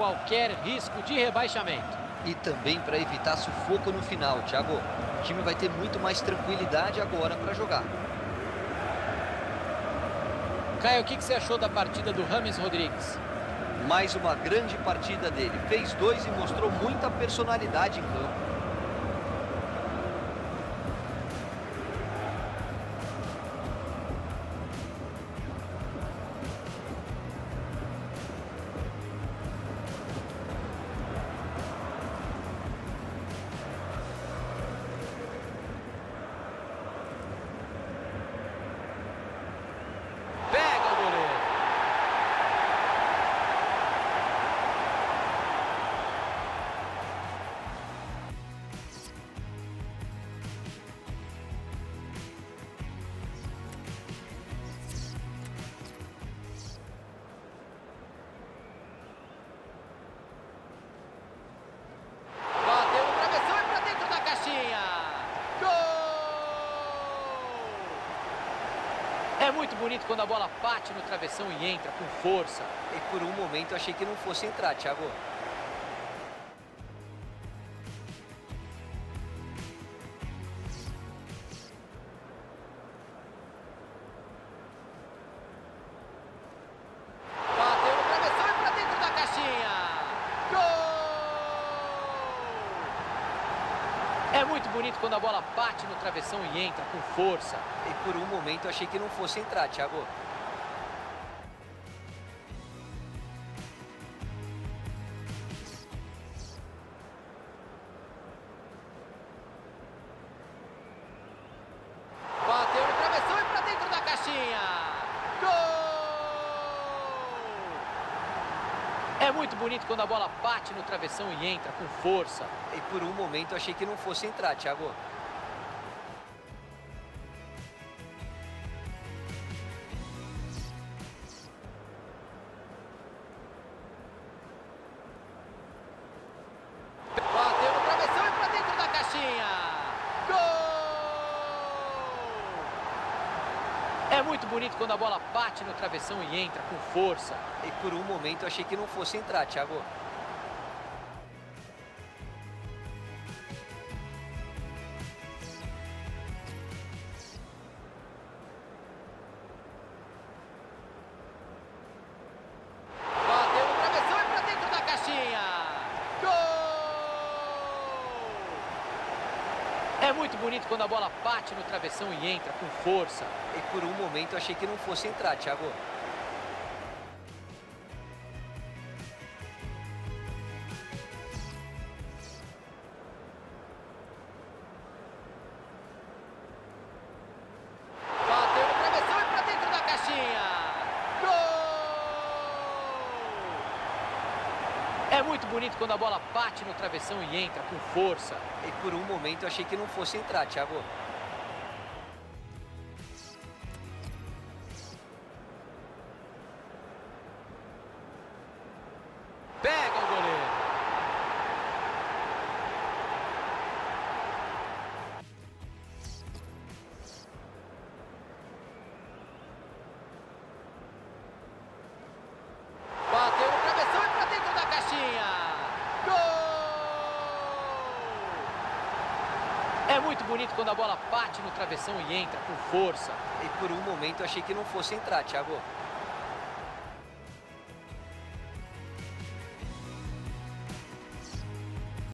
qualquer risco de rebaixamento. E também para evitar sufoco no final, Thiago. O time vai ter muito mais tranquilidade agora para jogar. Caio, o que, que você achou da partida do Rames Rodrigues? Mais uma grande partida dele. Fez dois e mostrou muita personalidade em campo. É muito bonito quando a bola bate no travessão e entra com força. E por um momento eu achei que não fosse entrar, Thiago. É muito bonito quando a bola bate no travessão e entra com força. E por um momento eu achei que não fosse entrar, Thiago. É muito bonito quando a bola bate no travessão e entra com força. E por um momento achei que não fosse entrar, Thiago. É muito bonito quando a bola bate no travessão e entra com força. E por um momento eu achei que não fosse entrar, Thiago. É muito bonito quando a bola bate no travessão e entra com força. E por um momento eu achei que não fosse entrar, Thiago. Muito bonito quando a bola bate no travessão e entra com força. E por um momento eu achei que não fosse entrar, Thiago. Pega o É muito bonito quando a bola bate no travessão e entra com força. E por um momento achei que não fosse entrar, Thiago.